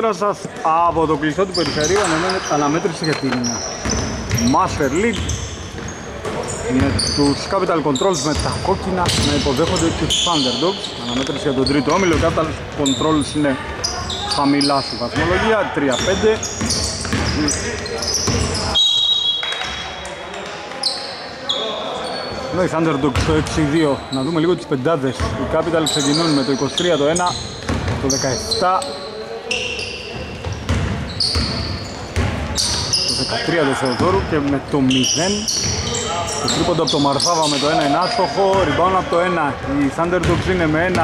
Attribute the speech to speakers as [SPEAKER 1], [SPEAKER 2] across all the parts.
[SPEAKER 1] Καλησπέρα σας από το κλειστό του περιφερείου αναμέτρηση για την Master League με τους Capital Controls με τα κόκκινα να υποδέχονται τους Thunderdogs. Αναμέτρηση για τον τρίτο όμιλο. Capital Controls είναι χαμηλά στη βαθμολογία 3-5 εδώ οι Thunderdogs στο 6-2 να δούμε λίγο τις πεντάδες. Οι Capital ξεκινούν με το 23 το 1 το 17 13 του Θεοδόρου και με το 0 το τρίποντο από το Μαρθάβα με το 1 είναι άστοχο, rebound από το 1 η Thunderdogs είναι με 1-10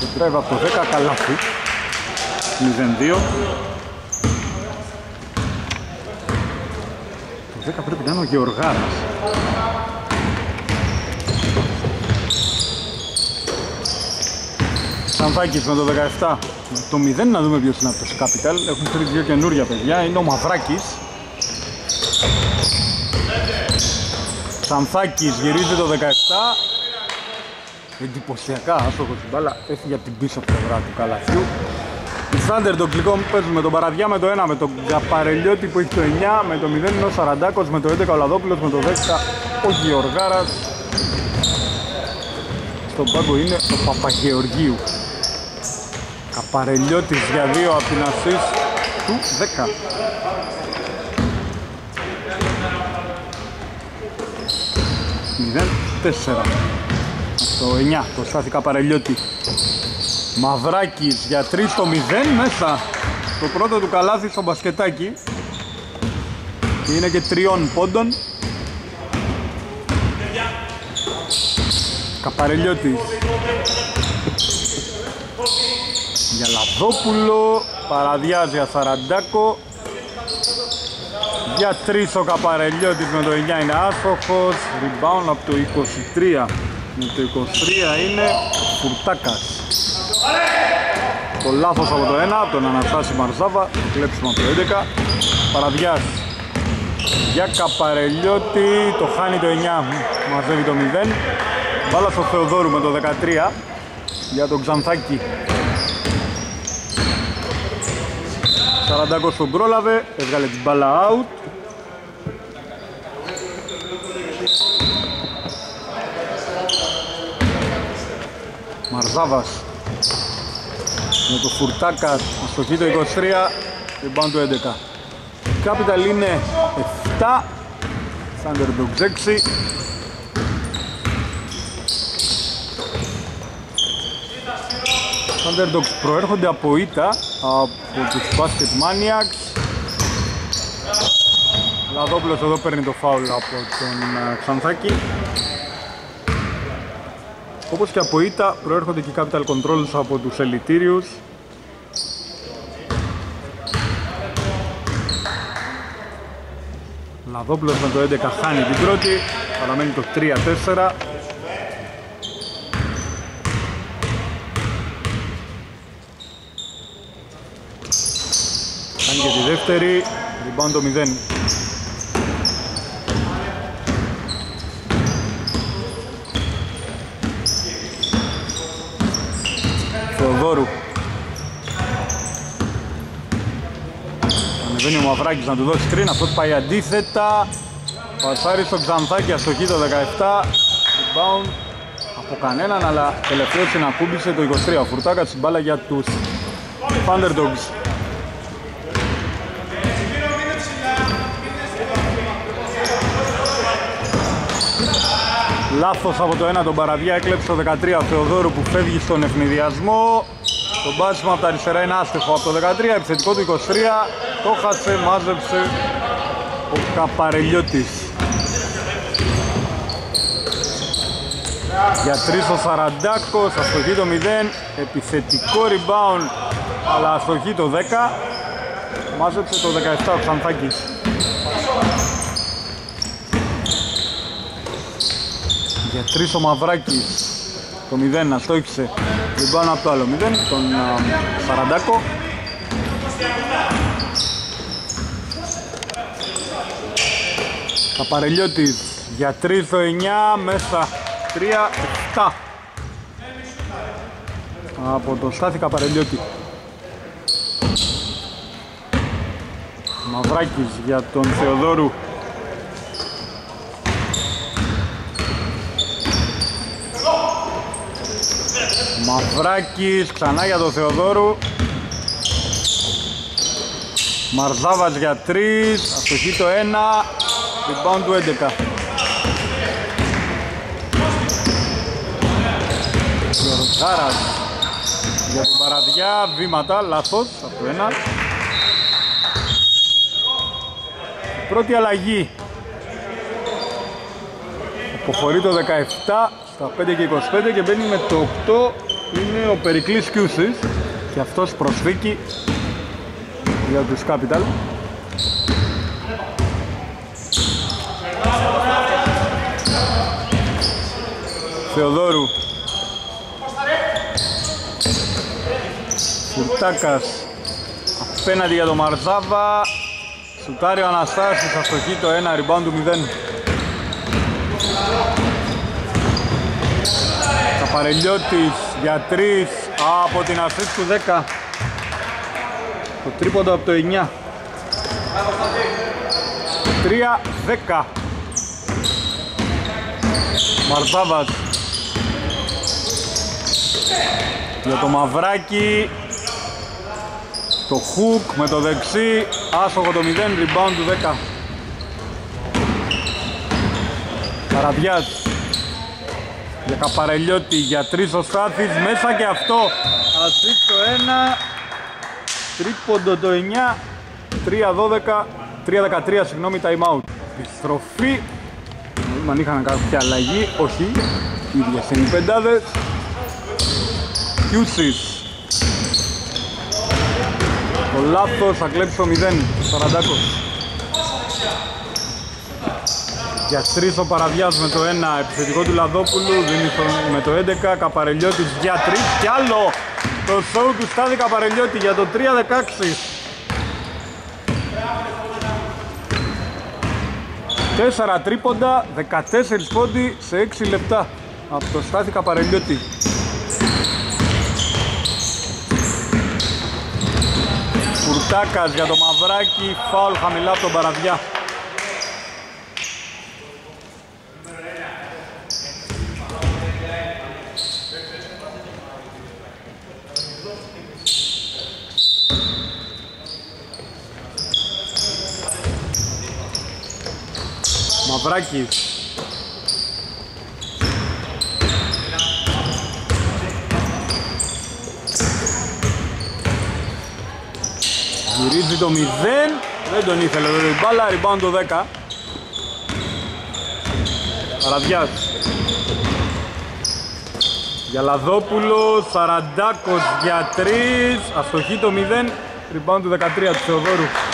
[SPEAKER 1] το drive από το 10 καλάθι. 0-2 το 10 πρέπει να είναι ο Γεωργάρας. Σανθάκης με το 17 το 0 να δούμε ποιος είναι αυτός ο Capital. Έχουν φέρει δύο καινούρια παιδιά. Είναι ο Μαυράκης. Σανθάκης γυρίζει το 17. Εντυπωσιακά άστοχος στην μπάλα. Έφυγε από την πίσω πλευρά του καλαθιού. Η Θάντερ το κλικό μου παίζουν με τον Παραδιά με το 1, με τον Καπαρελιώτη που έχει το 9, με το 0 είναι ο Σαραντάκος, με το 11 ο Λαδόπουλος, με το 10 ο Γεωργάρας. Στον πάγκο είναι ο Παπαγεωργίου. Καπαρελιώτης για δύο από την assist του 10. Μηδέν, τέσσερα. Το 9, το Στάθη Καπαρελιώτη. Μαυράκης για 3 το 0 μέσα. Το πρώτο του καλάθι στο μπασκετάκι. Και είναι και τριών πόντων. Καπαρελιώτης για Λαδόπουλο, παραδιάζει για Σαραντάκο. Για τρεις ο Καπαρελιώτης με το 9 είναι άστοχος. Rebound από το 23 με το 23 είναι Φουρτάκας. Το λάθος από το 1 από τον Αναστάση Μαρζάβα. Κλέψουμε από το 11 παραδιάζει. Για Καπαρελιώτη το χάνει το 9 μαζεύει το 0 μπάλα στο Θεοδόρου με το 13 για τον Ξανθάκη Σαραντάκος τον πρόλαβε, έβγαλε την μπάλα out. Μαρζάβας με το Φουρτάκα αστοχή το 23 και πάνω το 11. Capital είναι 7, Thunderdogs 6, Underdogs προέρχονται από ήττα από τους Basket Maniacs. Λαδόπουλος εδώ παίρνει το φάουλ από τον ε, Ξανθάκη. Όπως και από ήττα προέρχονται και οι Capital Controls από τους Ελιτήριους Λαδόπουλος με το 11 χάνει την πρώτη παραμένει το 3-4 Κάνει και τη δεύτερη, rebound το 0. Θεοδόρου. Ανεβαίνει ο Μαυράκης να του δώσει screen, αυτό πάει αντίθετα. Πασάρι στο Ξανθάκη, αστοχή το 17. Rebound από κανέναν, αλλά τελευταίος συνακούμπησε το 23. Ο Φουρτάκας μπάλα για τους Thunderdogs. Λάθος από το 1 τον Παραδιά, έκλεψε το 13 ο Θεοδόρου που φεύγει στον ευνηδιασμό. Το μπάσιμο από τα αριστερά είναι άστεχο από το 13, επιθετικό του 23. Το χάσε, μάζεψε ο Καπαρελιώτης. Για 3 ο Σαραντάκος, αστοχή το 0, επιθετικό rebound, αλλά αστοχή το 10. Μάζεψε το 17 ο Ξανθάκης. Για τρεις ο Μαυράκης το 0 να στόχισε την πάνω από το άλλο 0 τον Σαραντάκο Καπαρελιώτης για 3 το 9 μέσα 3 7 από τον Στάθη Καπαρελιώτη. Μαυράκης για τον Θεοδόρου. Μαυράκης ξανά για τον Θεοδόρου. Μαρδάβας για 3, αστοχή το 1, rebound του 11. Γιωργάρας για τον Παραδιά, βήματα, λάθος από το 1. Πρώτη αλλαγή. Αποχωρεί το 17 στα 5 και 25 και μπαίνει με το 8 είναι ο Περικλής Κιούσης και αυτός προσθήκη για τους Capital. Θεοδόρου. Φουρτάκας απέναντι για τον Μαρζάβα Σουτάρει ο Αναστάσης αστοχή το 1 rebound του 0 Καπαρελιώτης για 3 από την αρχή του 10 το τρίποντο από το 9 3-10 Μαρζάβας για το μαυράκι. Το hook με το δεξί. Άσοχο το 0 rebound του 10 Καραβιάς για Καπαρελιώτη για 3 ο Στάθης μέσα και αυτό. Ασίστ το 1 τρίποντο το 9 3-12 3-13 συγγνώμη time out. Επιστροφή. Αν είχαν κάποια αλλαγή. Όχι. Ίδιες είναι οι πεντάδες Κιούσις το λάθος θα κλέψει το 0 Σαραντάκος για τρεις ο Παραβιάς με το 1 επιθετικό του Λαδόπουλου δίνει με το 11 Καπαρελιώτης για 3 και άλλο το σοου του Στάδη Καπαρελιώτη για το 3-16 Τέσσερα τρίποντα, 14 πόντι σε 6 λεπτά από το Στάθη Καπαρελιώτη. Κουρτάκας για το μαυράκι, φάουλ χαμηλά από τον Παραδιά. Μαυράκης Γυρίζει το 0 Δεν τον ήθελε εδώ η μπάλα Rebound το 10 Παραδιάς Για Λαδόπουλο Σαραντάκος για 3 Αστοχή το 0 Rebound του 13 του Θεοδόρου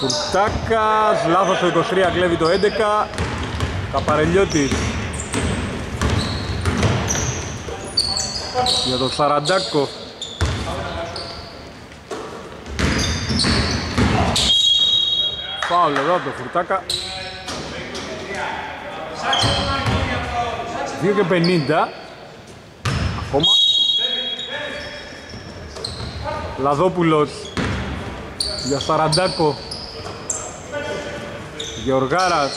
[SPEAKER 1] Φουρτάκας, λάθος το 23, κλέβει το 11 Καπαρελιώτης Για τον Σαραντάκο. Φάουλ εδώ το Φουρτάκα 2 και 50 Ακόμα. Λαδόπουλος. Για Σαραντάκο Γεωργάρας.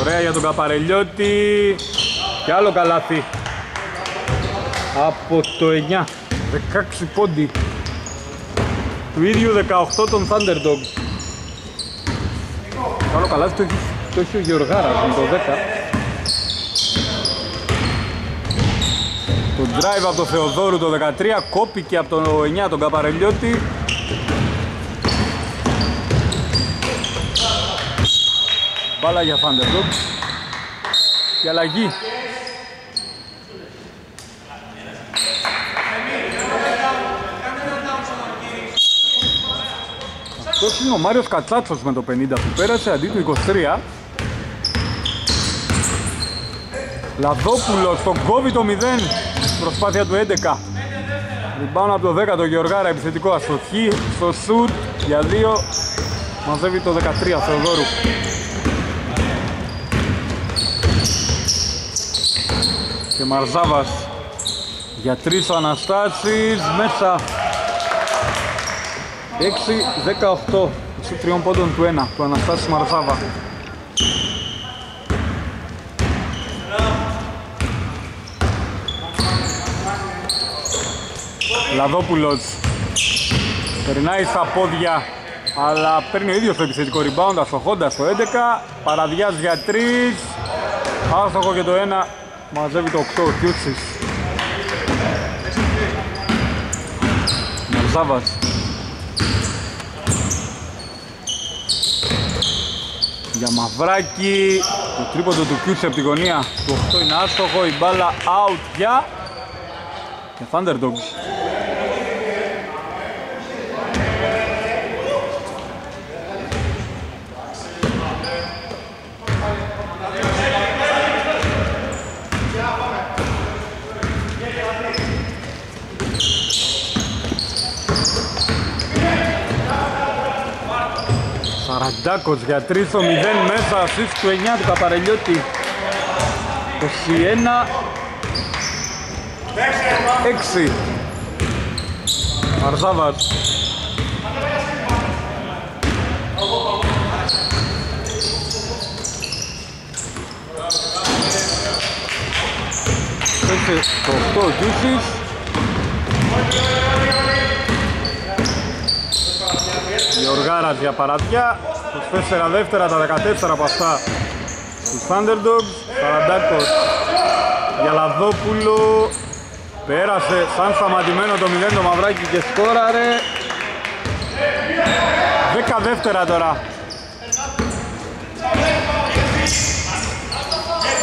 [SPEAKER 1] Ωραία για τον Καπαρελιώτη. Και άλλο καλάθι. Από το 9 16 πόντι. Του ίδιου 18 τον Thunderdog Άλλο καλάθι το έχει, το έχει ο Γεωργάρας με το 10 Το drive από το Θεοδόρου το 13 κόπηκε από το 9 τον Καπαρελιώτη Μπάλα για Φάντερντοκ. Και αλλαγή. Αυτός είναι ο Μάριος Κατσάτσος με το 50 που πέρασε αντί του 23. Λαδόπουλος στον κόβει το 0. Προσπάθεια του 11. Ριμπάνω από το 10 το Γεωργάρα επιθετικό αστοχή στο σουτ για 2 μαζεύει το 13 Θεοδόρου. Και Μαρζάβας για τρεις αναστάσεις μέσα 6-18 σε τριών πόντων του 1 του Αναστάσης Μαρζάβα. Λαδόπουλος περνάει στα πόδια αλλά παίρνει ο ίδιος το επιθετικό rebound αστοχώντας το 11 παραδιάζει για 3 άστοχο και το 1 μαζεύει το 8 ο Κιούτσης. Μαρζάβας. Για Μαυράκη το τρίποντο του Κιούτσι από τη γωνία. Του 8 είναι άστοχο η μπάλα out για και Thunderdogs 'Ντάκος για 3 το 0 μέσα στις του 9 του Καπαρελιώτη 21 6 Μαρζάβας Έχει το 8 Γιούσης. Γιωργάρας για παραδιά 24 δεύτερα, τα 14 από αυτά στους Thunderdogs. Καραντάκος για Λαδόπουλο. Πέρασε σαν σταματημένο το 0 το Μαυράκι και σκόραρε. 10 δεύτερα τώρα.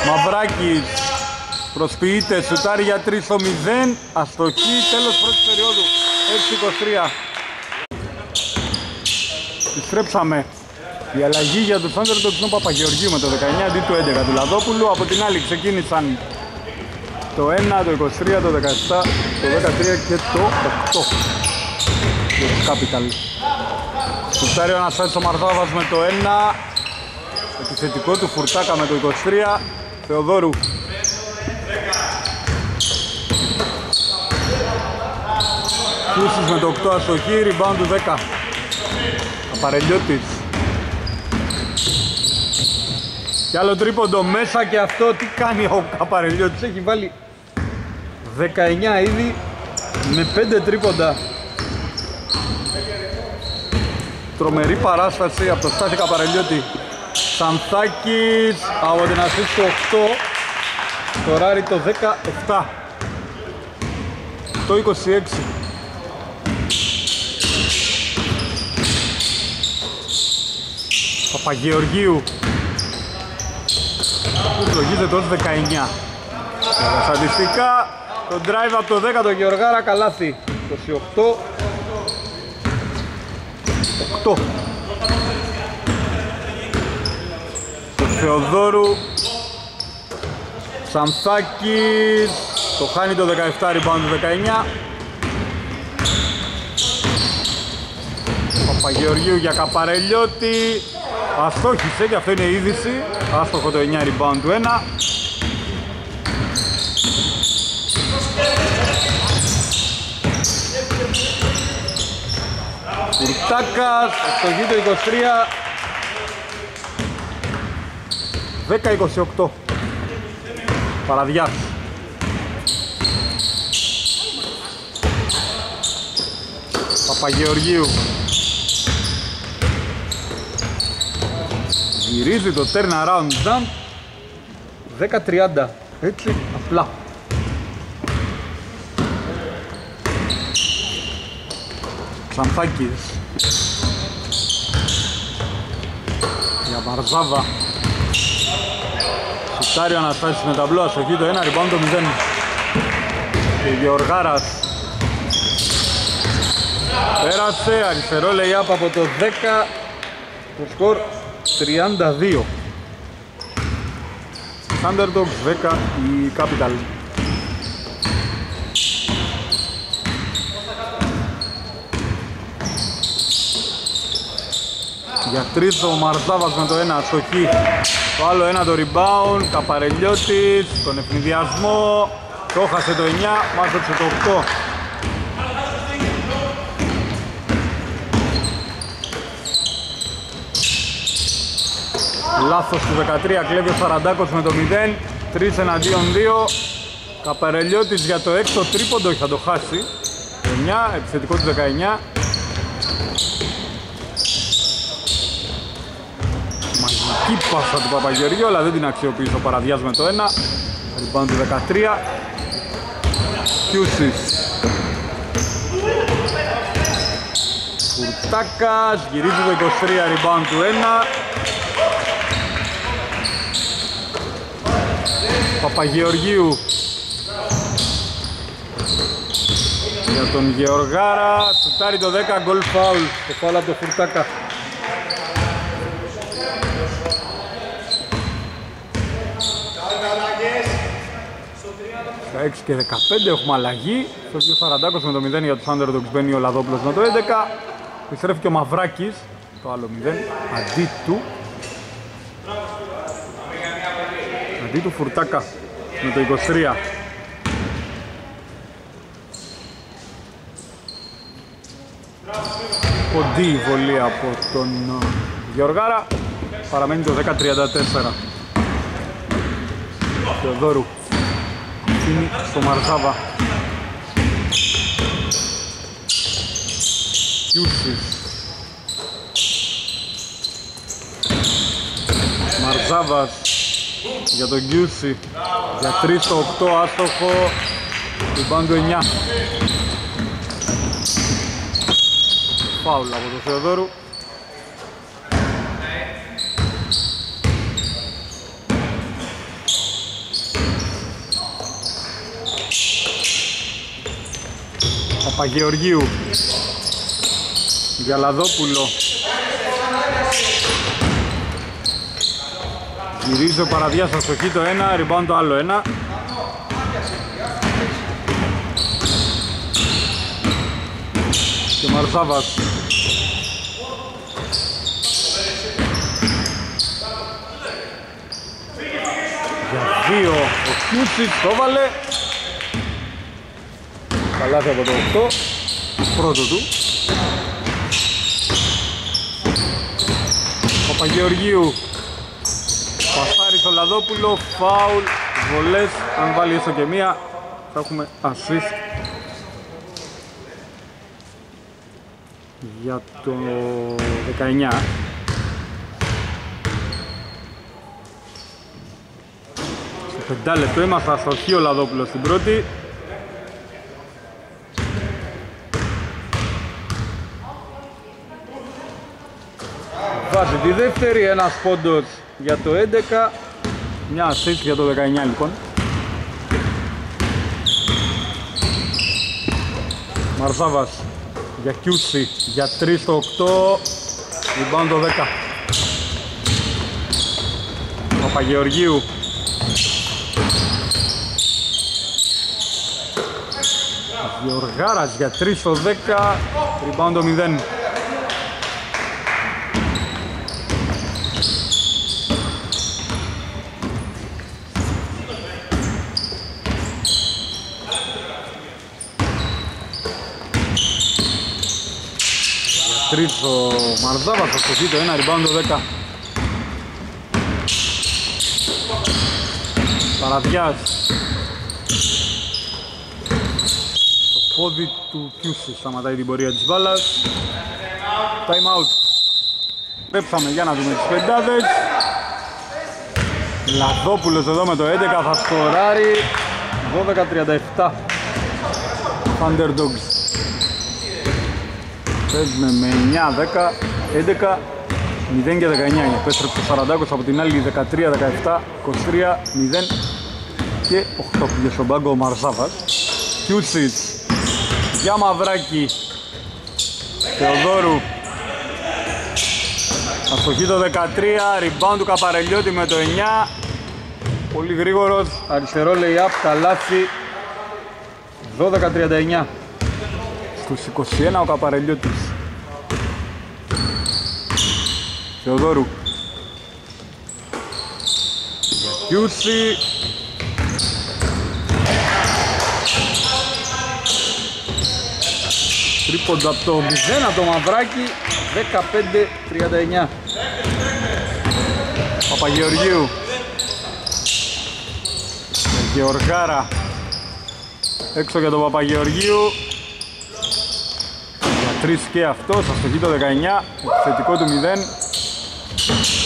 [SPEAKER 1] Μαυράκης προσποιείται, σουτάρει για 3 στο 0, αστοχή, τέλος πρώτης περίοδου, 6-23. Επιστρέψαμε η αλλαγή για τους Thunderdogs είναι ο Παπαγεωργίου με το 19 αντί του 11 του Λαδόπουλου. Από την άλλη ξεκίνησαν το 1, το 23, το 17, το 13 και το 8 για τους Capital. Σουτάρει ο Αναστάσης ο Μαρθάβας με το 1, επιθετικό του Φουρτάκα με το 23, Θεοδόρου. Κούσεις με το 8 αστοχή, rebound του 10. Απαρελιώτης. Κι άλλο τρίποντο μέσα και αυτό τι κάνει ο Καπαρελιώτης έχει βάλει 19 ήδη με 5 τρίποντα. Τρομερή παράσταση από το Στάθη Καπαρελιώτη. Σανθάκης από την ασίστ του 8 Σκοράρει το 17 Το 26 Παπαγεωργίου που ευλογίζεται ως 19. Στατιστικά το drive από το 10 το Γεωργάρα καλάθι 28 8 Το Θεοδόρου Σανθάκης το χάνει το 17 rebound του 19 Παπαγεωργίου για Καπαρελιώτη Αστόχησε και αυτό είναι η είδηση. Άστοχο το 9 rebound του 1. Κουρτάκας, αστοχή το 23. 10-28. Παραδιάς. Παπαγεωργίου Γυρίζει το turn around jump 10-30 έτσι απλά. Ξανθάκης. Για Μπαρζάβα. Σουτάρει ο Αναστάσης με ταμπλό αστοχή το 1 rebound το 0 και Γεωργάρας. Πέρασε αριστερό lay-up από το 10 το σκορ 32 Underdogs 10 η Capital Για τρίτο ο Μαρζάβας με το ένα αστοχή. Το άλλο ένα το rebound. Καπαρελιώτης, τον ευνηδιασμό. Το έχασε το 9, μάζεψε το 8. Λάθος του 13, κλέβει ο Σαραντάκος με το 0. 3 εναντίον 2. Καπαρελιώτης για το έκτο τρίποντο θα το χάσει. 9, επιθετικό του 19. Μαγική πάσα του Παπαγεωργίου, αλλά δεν την αξιοποίησε ο Παραδιάς με το 1. Rebound του 13. Κιούσις. Κουρτάκας, γυρίζει το 23, rebound του 1. Παπαγεωργίου. Για τον Γεωργάρα σουτάρει το 10 γκολ φάουλ. Το φάουλ από το Φουρτάκα. Στα 6 και 15 έχουμε αλλαγή. Φεύγει ο Σαραντάκος με το 0 για τους Underdogs μπαίνει ο Λαδόπουλος με το 11 Επιστρέφει και ο Μαυράκης το άλλο 0 αντί του αντί του Φουρτάκα με το 23 κοντή η βολή από τον ε, Γεωργάρα. Παραμένει το 10-34 Θεοδόρου. Είναι στο Μαρζάβα Κιούσις Μαρζάβας για τον Κιούση για 3 στο 8 άστοχο του 9 φάουλ από τον Θεοδόρου. Παπαγεωργίου. Γιαλαδόπουλο Γυρίζει ο Παραδιάς στο το ένα, rebound το άλλο ένα. Και Μαρσάβας. Δύο ο Κιούτσιτς το βάλε. Καλάθι από το 8 πρώτο του. Παπαγεωργίου Πασάρι στο Λαδόπουλο φάουλ βολές. Αν βάλει έστω και μία θα έχουμε assist. Για το 19 Πεντάλεπτο έμαθα στο αρχείο Λαδόπουλο στην πρώτη. Βάζει τη δεύτερη, ένας πόντος για το 11, μια assist για το 19 λοιπόν. Μαρσάβας για Κιούση για 3 στο 8, rebound το 10. Παπαγεωργίου Γιωργάρας για 3 στο 10, rebound το 0. Τρίτο Μαρδάβας θα σκοτεί το 1, rebound το 10. Παραδιάς πόδι του Κιούση σταματάει την πορεία της μπάλας. Time out. Πέψαμε για να δούμε τις πεντάδες. Λαδόπουλος εδώ με το 11 θα σκοράρει. 12-37. Thunderdogs. Παίζουμε με 9, 10, 11, 0 και 19. Επέστρεψε ο Σαραντάκος από την άλλη 13, 17, 23, 0 και 8 πήγε στον πάγκο ο Μαρσάβας. Κιούτσιτς. Για Μαυράκη. Θεοδόρου. Αστοχή το 13, rebound του Καπαρελιώτη με το 9 Πολύ γρήγορος, αριστερό λέει up, καλάθι 12-39 Στους 21 ο Καπαρελιώτης. Θεοδόρου. Για Κιούση. Τρίποντα από το 0 από το μαυράκι 15-39 Παπαγεωργίου. Γεωργάρα. Έξω για τον Παπαγεωργίου. για τρεις και αυτός αστοχή το 19 θετικό του 0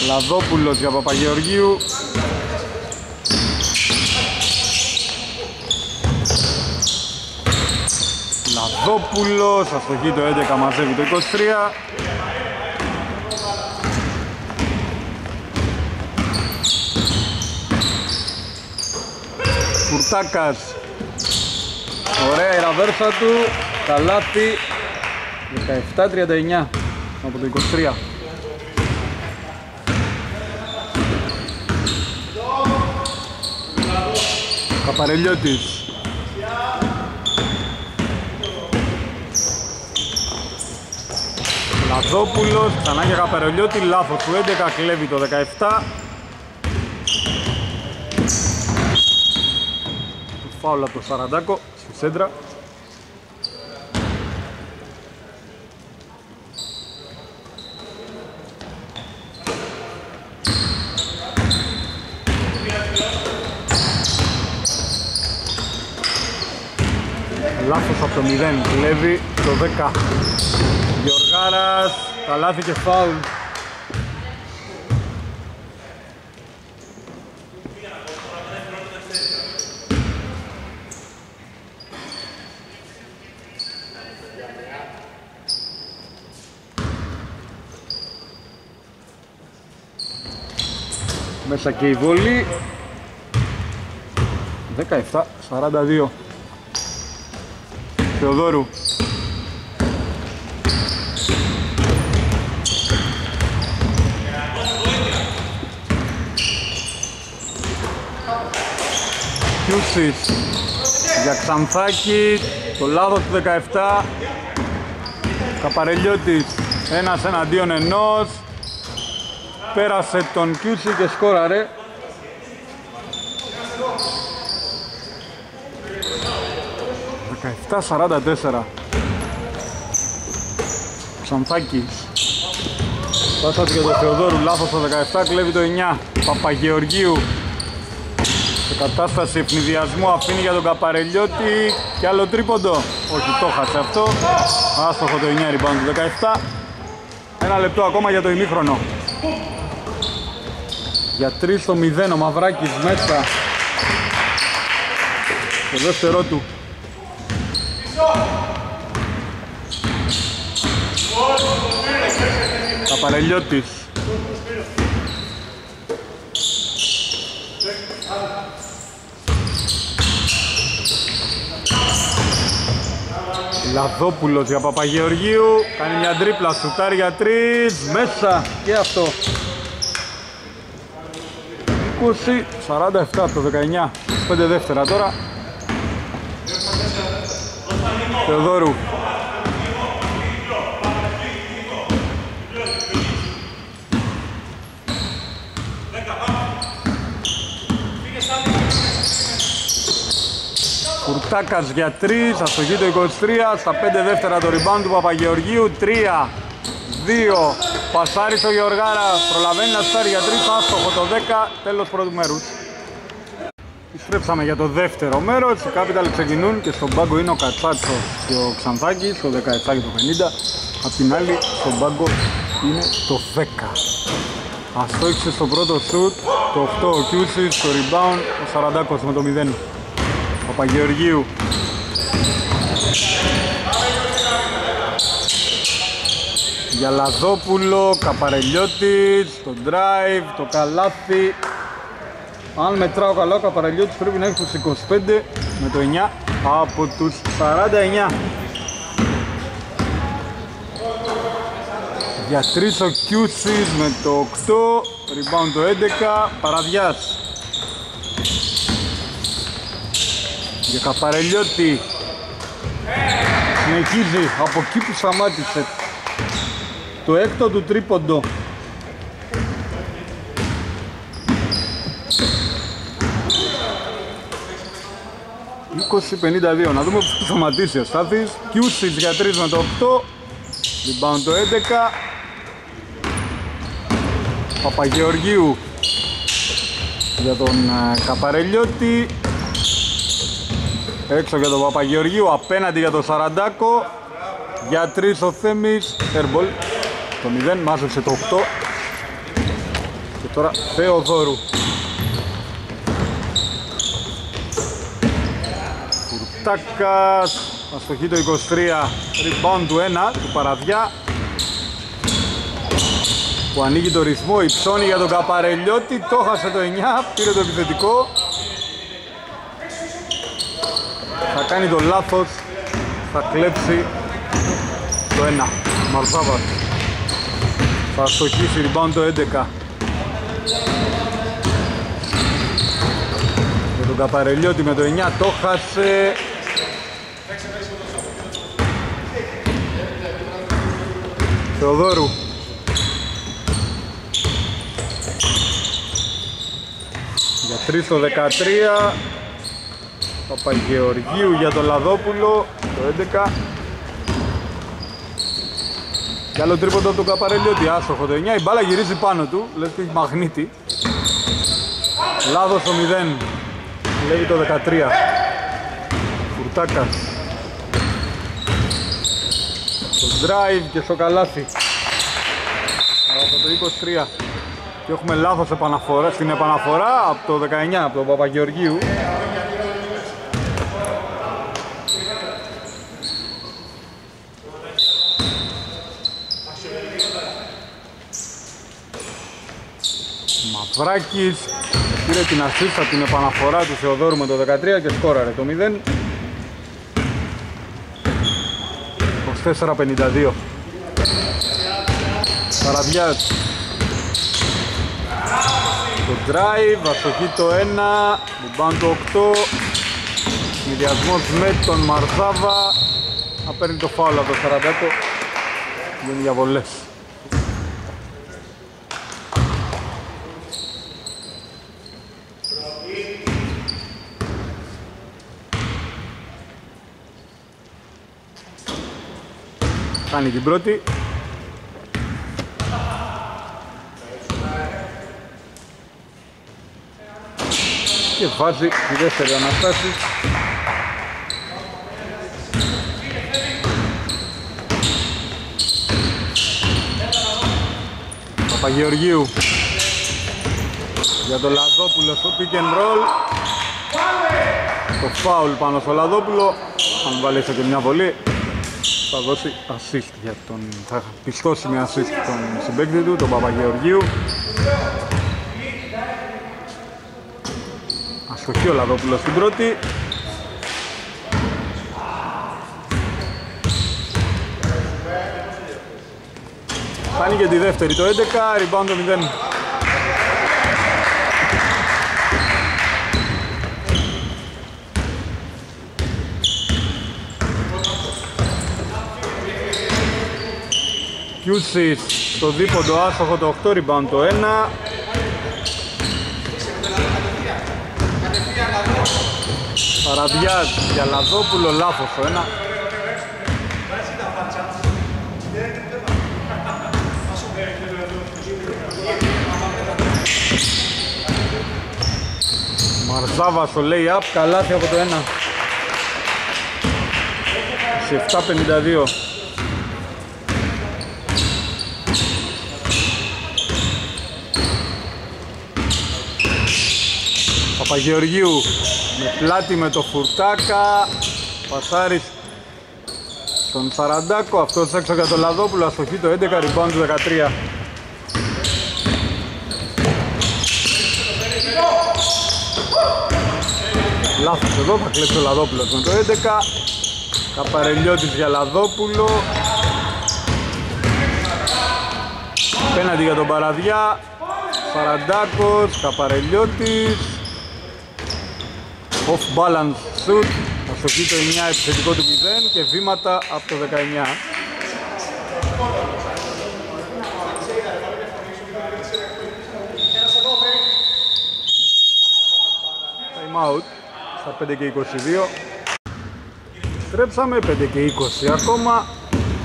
[SPEAKER 1] Λαδόπουλος για Παπαγεωργίου. Λαδόπουλος αστοχή το 11 μαζεύει το 23 Κουρτάκας. Ωραία η ραβέρσα του. Καλάθι 17-39 από το 23 Καπαρελιώτης. Λαδόπουλος, ξανά για Καπαρελιώτη, λάθος του 11, κλέβει το 17 Φάουλα από το Σαραντάκο στη σέντρα. Λάθος από το 0, κλέβει το 10. Γιωργάρας, καλάθι και φάουλ. Μέσα και η βολή 17-42 Θεοδόρου. Κιούσης για Ξανθάκη το λάθος του 17 Καπαρελιώτης ένας εναντίον ενός. Πέρασε τον Κιούτσι και σκόραρε. Δεκαεφτά σαράντα τέσσερα. Ξανθάκης. Πάσα για τον Θεοδόρου, λάθος το 17, κλέβει το 9. Παπαγεωργίου. Σε κατάσταση ευνηδιασμού αφήνει για τον Καπαρελιώτη και άλλο τρίποντο. Όχι, το χάσε αυτό. Άστοχο το 9 rebound του 17. Ένα λεπτό ακόμα για το ημίχρονο. Για 3 στο 0 ο Μαυράκης μέσα Το δεύτερό του Καπαρελιώτης Λαδόπουλος για Παπαγεωργίου Κάνει μια τρίπλα, σουτάρει για τρεις Μέσα και αυτό. 20-47 το 19 5 δεύτερα τώρα. Θεοδόρου Κουρτάκας για 3, αστοχή το 23, στα 5 δεύτερα το rebound του Παπαγεωργίου, 3, 2, Πασάρι στο Γεωργάρα, προλαβαίνει να στάρει για 3, άστοχο το 10, τέλος πρώτου μέρους. Επιστρέψαμε για το δεύτερο μέρος, οι Capital ξεκινούν και στον πάγκο είναι ο Κατσάτσος και ο Ξανθάκης, το 17 και το 50. Απ' την άλλη, στον πάγκο είναι το 10. Αστόχησε στο πρώτο σουτ, το 8 ο Κιούσης, το rebound, ο Σαραντάκος με το 0. Παπαγεωργίου. Για Λαδόπουλο, Καπαρελιώτης, το drive, το καλάθι. Αν μετράω καλά ο Καπαρελιώτης πρέπει να έχει τους 25 με το 9 από τους 49. Για 3 ο Κιούσης με το 8, rebound το 11, Παραδιάς. για Καπαρελιώτη Συνεχίζει από εκεί που σταμάτησε. Το έκτο του τρίποντο. Να δούμε που σταματήσει ο Στάθης. Κιούτσιτς για 3 με το 8 Rebound το 11 Παπαγεωργίου. Για τον ε, Καπαρελιώτη. Έξω για τον Παπαγεωργίου, απέναντι για τον Σαραντάκο. Για 3 ο Θέμης, airball. Το 0, μάζεψε το 8. Και τώρα Θεοδόρου. Φουρτάκας, αστοχή το 23, rebound του 1, του Παραδιά. Που ανοίγει το ρυθμό, υψώνει για τον Καπαρελιώτη, το χάσε το 9, πήρε το επιθετικό. Θα κάνει το λάθος, θα κλέψει το 1, Μαρσάβας. Θα αστοχίσει rebound το 11. Για τον Καπαρελιώτη με το 9 το χάσε. Θεοδόρου. Για 3 το 13. Παπαγεωργίου για τον Λαδόπουλο το 11. Κι άλλο τρίποντο από τον Καπαρελιώτη, άσοχο το 9. Η μπάλα γυρίζει πάνω του, λες ότι έχει μαγνήτη. Λάδος το 0. Λέγει το 13. Φουρτάκας. Το drive και στο καλάθι. Από το 23. Και έχουμε λάθος επαναφορά, στην επαναφορά από το 19, από τον Παπαγεωργίου. Μαυράκης πήρε την assist από την επαναφορά του Θεοδόρου με το 13 και σκόραρε το 0 24-52 Παραδιάς. Το drive, αστοχή το 1 Λιμπάν το 8 Συνδυασμός με τον Μαρθάβα Να παίρνει το φάουλ από το 40 Βγαίνει για βολές Κάνει την πρώτη. Και βάζει τη δεύτερη αναστάση. Παπαγεωργίου για τον Λαδόπουλο στο pick and roll το φάουλ πάνω στο Λαδόπουλο αν βάλεις και μια βολή θα δώσει assist για τον... θα πιστώσει μια assist τον συμπέκτη του, τον Παπαγεωργίου. Αστοχή ο Λαδόπουλος στην πρώτη. Φτάνει και τη δεύτερη το 11, rebound το 0. Κιούσις στο δίποντο άστοχο το 8 rebound το 1 Παραδιάς για Λαδόπουλο λάθος το 1 Μαρζάβα στο lay-up, καλάθι από το 1 Σε 7.52 Παπαγεωργίου με πλάτη με το Φουρτάκα Πασάρης τον Σαραντάκο αυτός έξω για τον Λαδόπουλο αστοχή το 11 rebound του 13 Λάθος εδώ θα κλέψει ο Λαδόπουλος με το 11 Καπαρελιώτης για Λαδόπουλο. Πέναντι για τον Παραδιά. Σαραντάκος, Καπαρελιώτης off balance shoot αστοχή το 9 επιθετικό του 0 και βήματα από το 19 Time out στα 5 και 22 Επιστρέψαμε 5 και 20 ακόμα.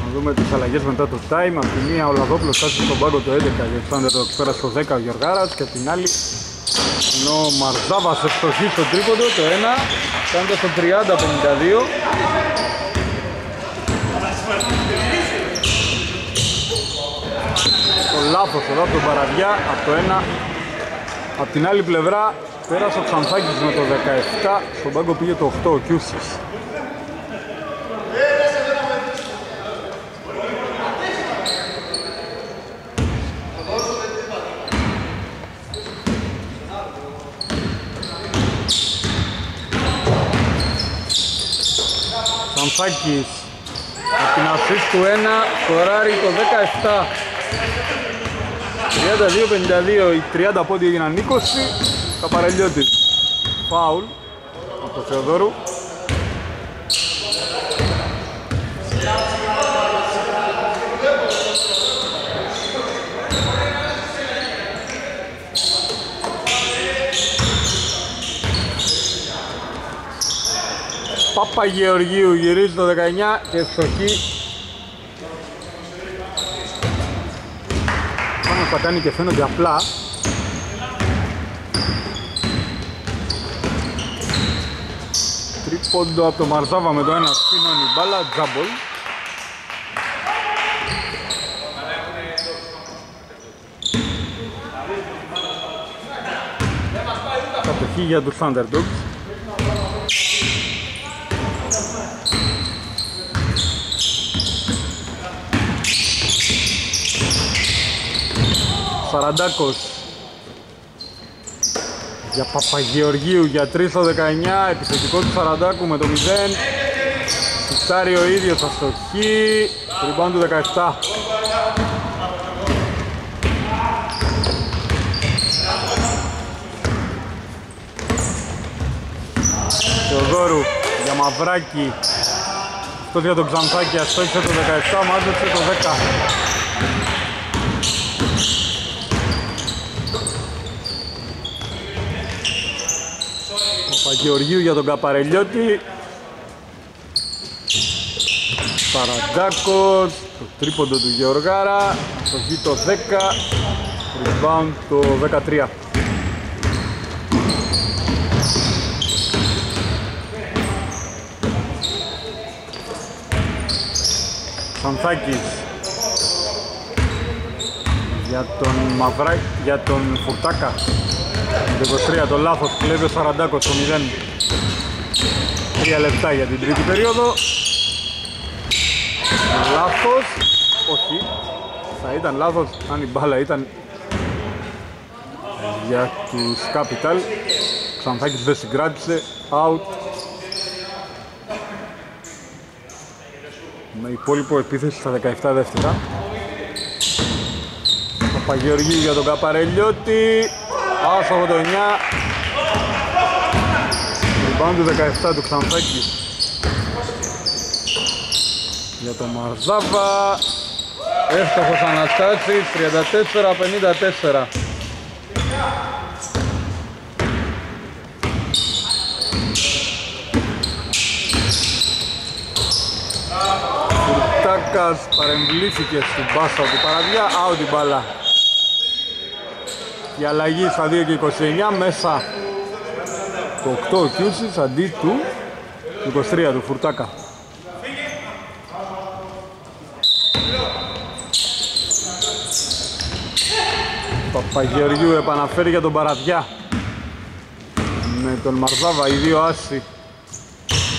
[SPEAKER 1] Να δούμε τις αλλαγές μετά το time. Από τη μία ο Λαδόπουλος κάτσε στον πάγκο το 11 για Σάντερ το πέρασε στο 10 ο Γιωργάρας και από την άλλη ενώ ο Μαρζάβας ευστοχεί στο τρίποντο το 1 κάνοντας το 30-52 το λάθος εδώ από τον Παραβιά από το 1 από την άλλη πλευρά πέρασε ο Ξανθάκης με το 17 στον πάγκο πήγε το 8 ο Κιούσης Ξανθάκης από την ασίστ του 1 σκοράρει το 17 32-52 οι 30 πόντι έγιναν 20 Καπαρελιώτης φάουλ από το Θεοδόρου Παπαγεωργίου γυρίζει το 19 και ευστοχή Πάνω θα κάνει και φαίνονται απλά. Τρίποντο από το Μαρζάβα με το ένα σπίνωνει μπάλα, τζάμπολ. Κατοχή για τους Thunderdogs Σαραντάκος. Για Παπαγεωργίου για 3 στο 19 επιθετικό του Σαραντάκου με το 0 Σουτάρει ο ίδιος αστοχή Ριμπάν του 17 Θεοδόρου για Μαυράκη. Αυτός για τον Ξανθάκη αστόχησε το 17 μάζεψε το 10 Παπαγεωργίου για τον Καπαρελιώτη. Παραντάκος το τρίποντο του Γεωργάρα το το 10 rebound το 13 Σανθάκης. Για τον Μαυράκη, για τον Φουρτάκα. το 23 το λάθος κλέβει ο Σαραντάκος το 0 3 λεπτά για την τρίτη περίοδο. Λάθος. Όχι. Θα ήταν λάθος αν η μπάλα ήταν για τους Capital. Ξανθάκης δεν συγκράτησε. Out. Με υπόλοιπο επίθεση στα 17 δεύτερα. Παπαγεωργίου για τον Καπαρελιώτη Άσο 89 Rebound του 17 του Ξανθάκη. Για τον Μαρζάβα. Εύστοχος Αναστάσης 34-54 Κουρτάκας παρεμβλήθηκε στην πάσα του παραδιά, out την μπάλα η αλλαγή στα 2 και 29 μέσα το 8 ο Κιούσης αντί του 23 του Φουρτάκα. Παπαγεωργιού επαναφέρει για τον Παραδιά. Με τον Μαρδάβα οι δύο άσοι.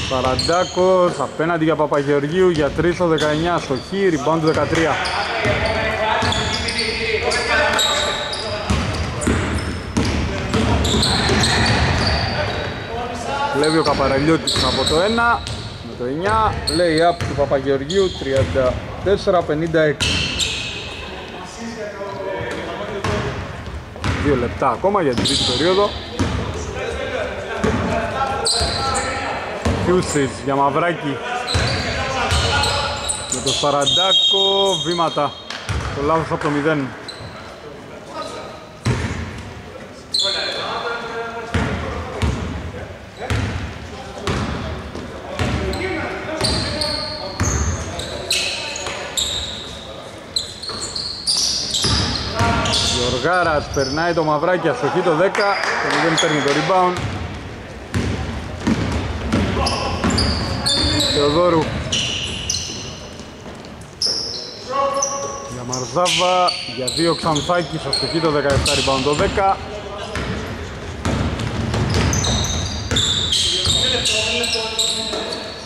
[SPEAKER 1] Παραντάκος απέναντι για Παπαγεωργίου για 3 στο 19 στο χ, rebound 13 Κλέβει ο Καπαραλιώτης από το 1 με το 9 λέει up του Παπαγεωργίου 34-56 Δύο λεπτά ακόμα για την τρίτη περίοδο. Χιούσις για Μαυράκη. Με το Σαραντάκο βήματα. Το λάθος από το 0 Γοργάρας περνάει το μαυράκι αστοχή το 10 και δεν παίρνει το rebound. Θεοδόρου. Για Μαρζάβα για δύο Ξανθάκης αστοχή το 17 rebound το 10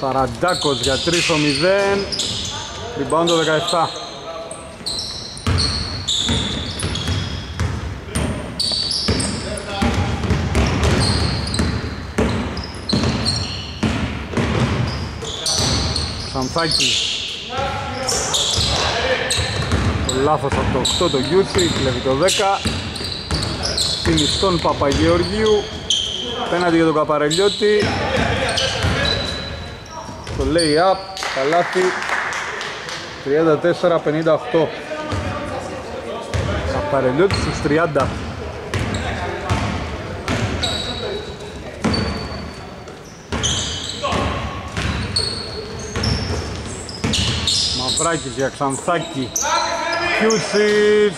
[SPEAKER 1] Σαραντάκος για 3 το 0 Rebound το 17 Ξανθάκη Το λάθος από το 8 το Γιούτσι, κλέβει το 10 Στείνει στον Παπαγεωργίου Πέναντι για τον Καπαρελιώτη. Το λέει up, καλάθι 34-58 Καπαρελιώτης στους 30 Μαυράκης για Ξανθάκη. Κιούσις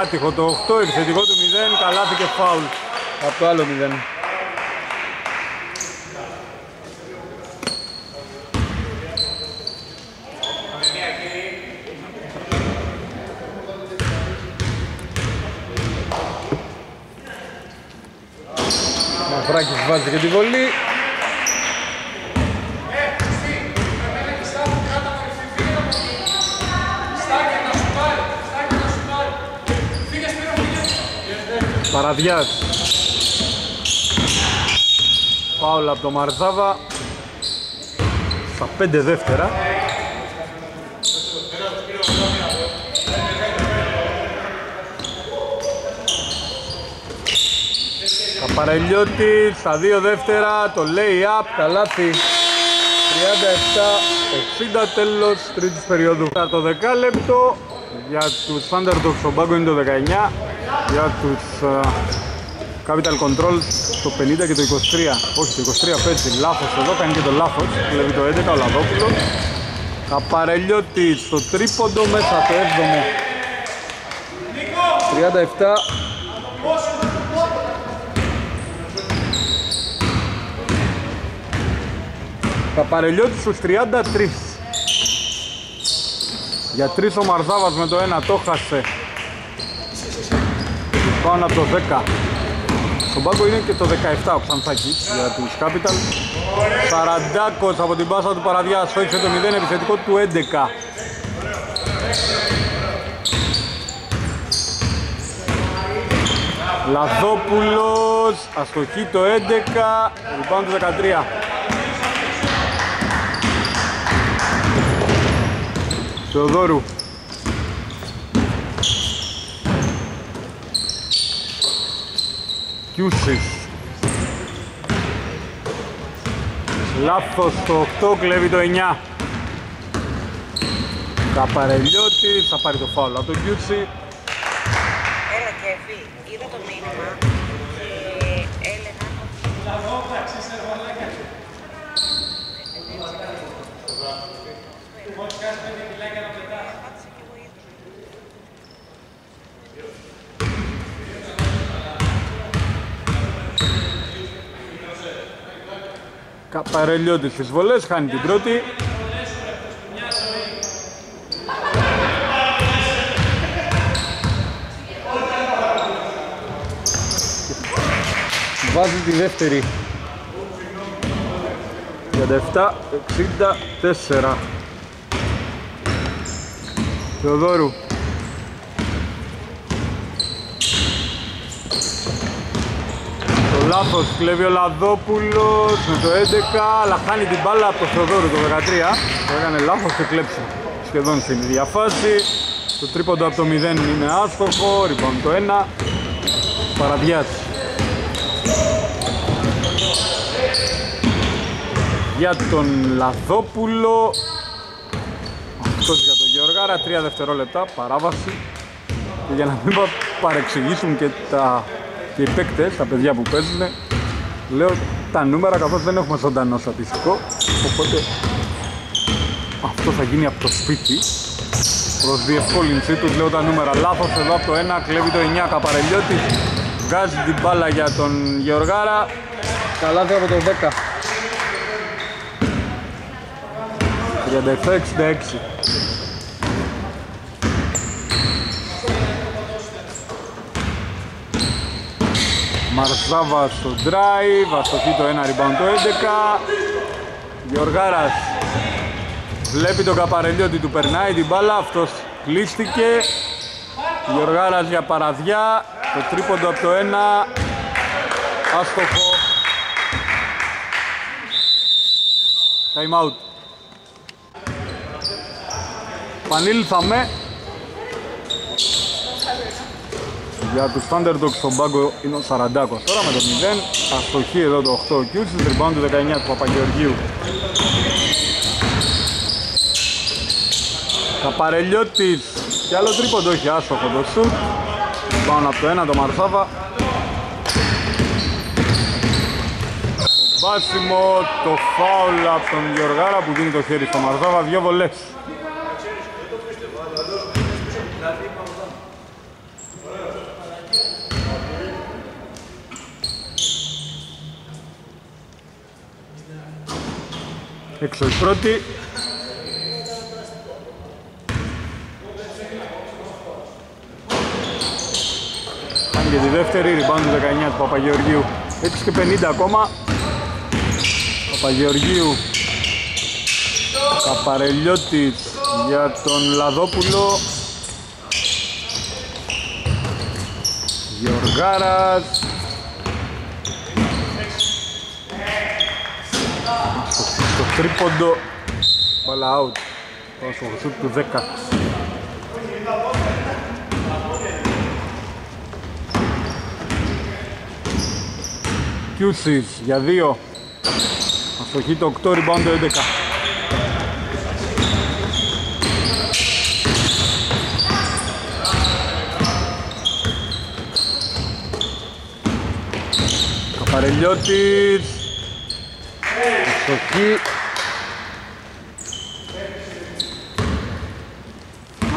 [SPEAKER 1] Άτυχο το 8, επιθετικό του 0 Καλάθι και φάουλ. Από το άλλο 0 Μαυράκης βάζει και τη βολή Παραδιάς. Πάουλα από το Μαρζάβα. Στα 5 δεύτερα. Καπαρελιώτη στα 2 δεύτερα το lay up καλάθι 37-60 τέλος τρίτης περίοδου. Το δεκάλεπτο για τους Thunderdogs ο Μπάγκο είναι το 19 για τους uh, Capital Control το 50 και το 23 όχι το 23 παίζει λάθος εδώ κάνει και το λάθος. Βλέπει το 11 ο Λαδόπουλος. Καπαρελιώτη στο τρίποντο μέσα το 7ο 37 Καπαρελιώτη στους 33 για τρεις ο Μαρζάβας με το 1 το χάσε πάνω από το 10 στον πάγκο είναι και το 17 ο Ξανθάκης για τους Capital. Σαραντάκος από την πάσα του Παραδιά σφαίξε το 0 επιθετικό του 11 Λαδόπουλος αστοχή το 11 λοιπόν το 13 Θεοδόρου Κιούσης Λάθος το 8, κλέβει το 9 Καπαρελιώτης, θα πάρει το φάουλ από τον Κιούτσι
[SPEAKER 2] Έλα Κέφι, είδα το μήνυμα και έλεγα
[SPEAKER 1] Καπαρελιώτης στις βολές, χάνει την πρώτη. Βάζει τη δεύτερη. 37-64 Θεοδόρου λάθος κλέβει ο Λαδόπουλος με το 11 αλλά χάνει την μπάλα από το Θεοδόρου το 13 το έκανε λάθος και κλέψει σχεδόν στην ίδια φάση. Το τρίποντο από το 0 είναι άστοχο, λοιπόν το 1 παραδιάζει για τον Λαδόπουλο. Αυτός για τον Γεωργάρα 3 δευτερόλεπτα παράβαση. Και για να μην παρεξηγήσουν και, τα, και οι παίκτες, τα παιδιά που παίζουν λέω τα νούμερα καθώς δεν έχουμε ζωντανό στατιστικό οπότε αυτό θα γίνει από το σπίτι. Προς διευκόλυνσή τους λέω τα νούμερα. Λάθος εδώ από το 1 κλέβει το 9 Καπαρελιώτης. Βγάζει την μπάλα για τον Γεωργάρα. Καλάθι από το 10 37-66 Μαρσάβα στο drive, αστοχή το 1 rebound το 11 Γεωργάρας βλέπει τον Καπαρελιώτη του περνάει την μπάλα, αυτός κλείστηκε. Γεωργάρας για παραδιά, το τρίποντο από το 1 άστοχο Time out. Πανήλθαμε Για τους Thunderdogs στον πάγκο είναι ο Σαραντάκος. Τώρα με το 0 Αστοχή εδώ το 8 ο Κιούτσις, rebound του 19 του Παπαγεωργίου. Καπαρελιώτης. Και άλλο τρίποντο έχει άστοχο το σουτ. Πάνω από το 1 το Μαρσάβα. Το βάσιμο, το φάουλ από τον Γιωργάρα που δίνει το χέρι στο Μαρσάβα, δύο βολές Έξω η πρώτη. Κάνει και τη δεύτερη, rebound του 19 του Παπαγεωργίου. Έτσι και 50 ακόμα. Παπαγεωργίου. Καπαρελιώτης για τον Λαδόπουλο. Γεωργάρας. Τρίποντο. Μπαλά out. Πάω στο σουτ του 10 Κιούσις για 2 αστοχή το 8 rebound το 11 Καπαρελιώτης. Αστοχή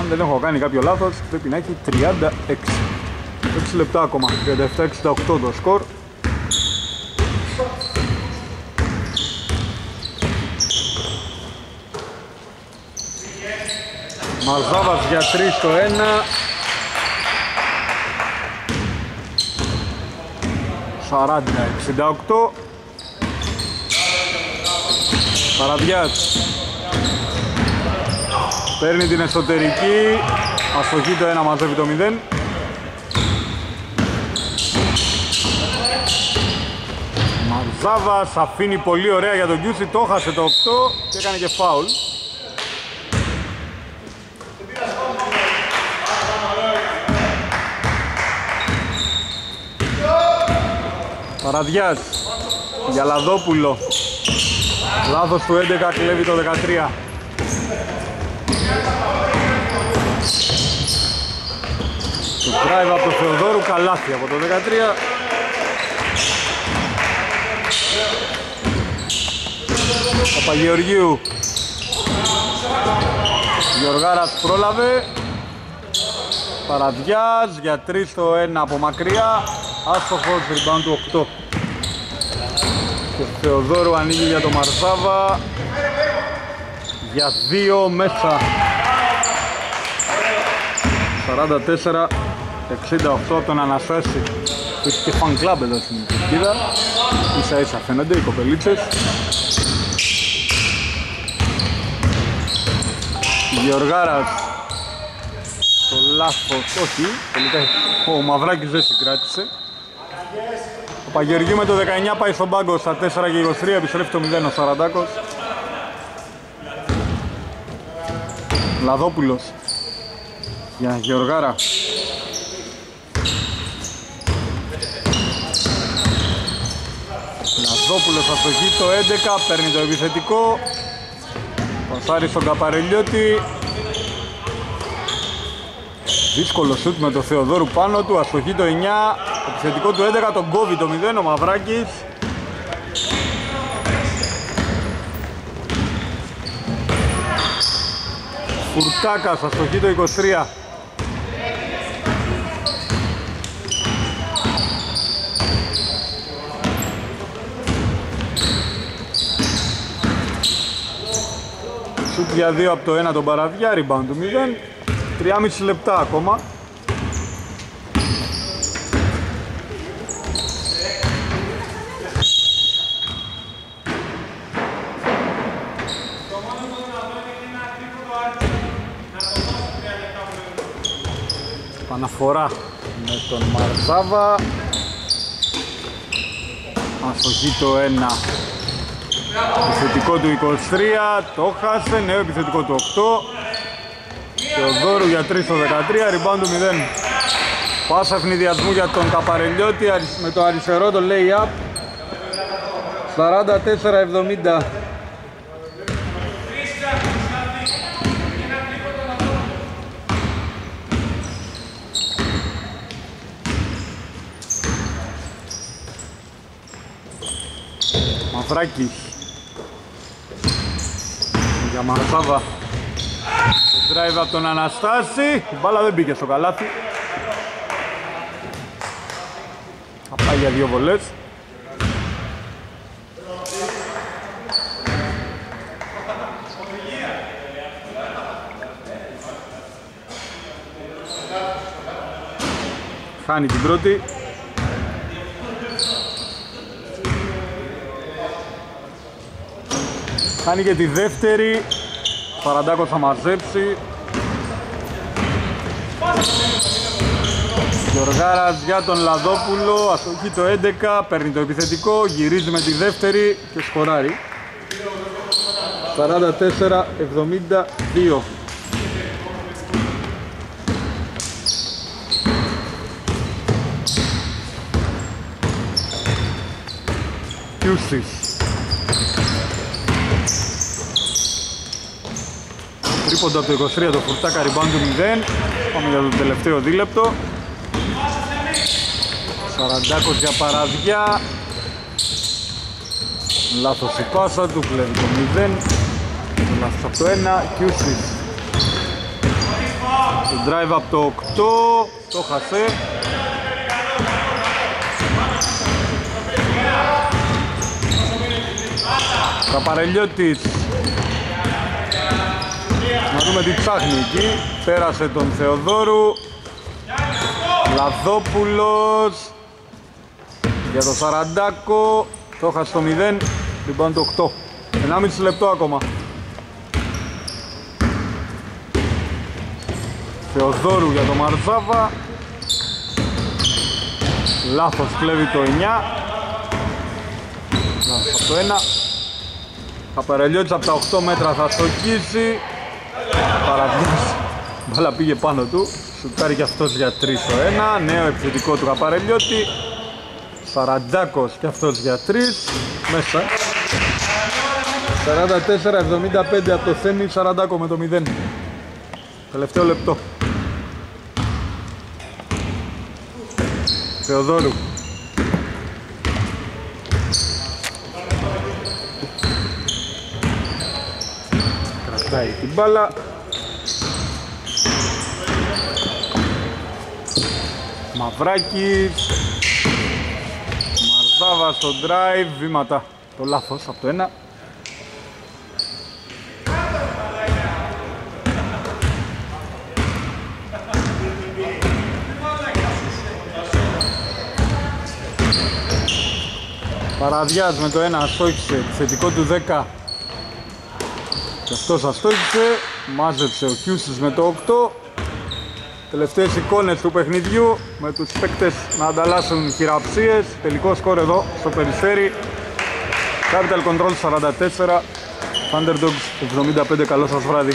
[SPEAKER 1] δεν έχω κάνει κάποιο λάθος πρέπει να έχει 36 6 λεπτά ακόμα. 37-68 το σκορ. Μαζάβας για 3 στο 1 40-68 Παραδιάς Παίρνει την εσωτερική Αστοχή το 1 μαζεύει το 0 Μαρζάβας αφήνει πολύ ωραία για τον Κιούση Το χάσε το 8 και έκανε και φάουλ. Παραδιάς για Λαδόπουλο Λάθος του 11 κλέβει το 13 Το drive από το Θεοδόρου καλάθι από το 13 Παπαγεωργίου Γιωργάρας πρόλαβε. Παραδιάς για 3 στο 1 από μακριά. Άστοχος rebound του 8 Και Θεοδόρου ανοίγει για το Μαρσάβα Για 2 μέσα. 44 68 από τον Αναστάση. Που έχει και fan club εδώ στην Τουρκίδα ίσα ίσα φαίνονται οι κοπελίτσες. Γεωργάρας. Το λάθος, όχι, τελικά ο Μαυράκης δεν συγκράτησε. Ο Παγεωργίου με το 19 πάει στον πάγκο στα 4 και 23 επιστρέφει το 0 ο Σαραντάκος Λαδόπουλος. Για Γεωργάρα. Λαδόπουλος αστοχή το 11 παίρνει το επιθετικό. Πασάρει στον Καπαρελιώτη. Δύσκολο σούτ με το Θεοδόρου πάνω του, αστοχή το 9 Επιθετικό του 11, τον κόβει το 0 ο Μαυράκης Φουρτάκας, αστοχή το 23. Σουτ για 2 από το 1 τον Παραβιά, rebound του 0. 3,5 λεπτά ακόμα. Παναφορά με τον Μαρζάβα. Αστοχή το 1. Επιθετικό του 23, το χάσε, νέο επιθετικό του 8. Θεοδόρου για 3 στο 13, rebound του 0. Πάσα ευνηδιασμού για τον Καπαρελιώτη με το αριστερό το lay-up. 44-70. Μαυράκης. Για Μαρσάβα το drive από τον Αναστάση. Η μπάλα δεν μπήκε στο καλάθι. Θα πάει για δύο βολές. Χάνει την πρώτη Κάνει και τη δεύτερη. Παραντάκος θα μαζέψει. Γιωργάρας για τον Λαδόπουλο. Αστοχή το 11. Παίρνει το επιθετικό. Γυρίζει με τη δεύτερη και σκοράρει. 44-72. Κιούσις. Τρίποντα από το 23 το Φουρτάκα rebound του 0 Πάμε για το τελευταίο δίλεπτο. Σαραντάκος για παραδιά. Λάθος η πάσα του, κλέβει το 0 Λάθος από το 1, Κιούσις Το drive από το 8, το χασέ. Καπαρελιώτης. να δούμε τι ψάχνει εκεί. Πέρασε τον Θεοδόρου. Λαδόπουλος. Για το Σαραντάκο. Το έχασε στο 0. Λοιπόν το 8. 1,5 λεπτό ακόμα. Θεοδόρου για το Μαρζάβα. Λάθος κλέβει το 9. Λάθος από το 1. Καπερελιώτης από τα 8 μέτρα θα στοχίσει. Παραβίαση. Μπάλα πήγε πάνω του. Σουτάρει και αυτός για 3 στο 1. Νέο επιθετικό του Καπαρελιώτη. Σαραντζάκος και αυτός για 3. Μέσα. 44-75 από το Θέμη. Σαραντάκο με το 0. Τελευταίο λεπτό. Θεοδόρου. Κρατάει την μπάλα. Μαυράκης Μαρδάβα στο drive, βήματα. Το λάθος από το ένα. Παραδιάς με το ένα αστόχησε, θετικό του 10 και αυτός αστόχησε, μάζεψε ο Χιούσης με το 8 Τελευταίες εικόνες του παιχνιδιού με τους παίκτες να ανταλλάσσουν χειραψίες. Τελικό σκορ εδώ στο Περιστέρι. Capital Control 44, Thunderdogs 75. Καλό σας βράδυ.